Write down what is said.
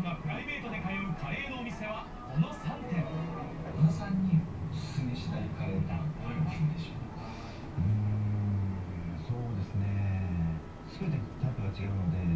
フがプライベートで通うカレーのお店はこの3点小田さんにおすすめしたいカレーパンどういう品でしょううーんそうですね。全てタイプが違うので、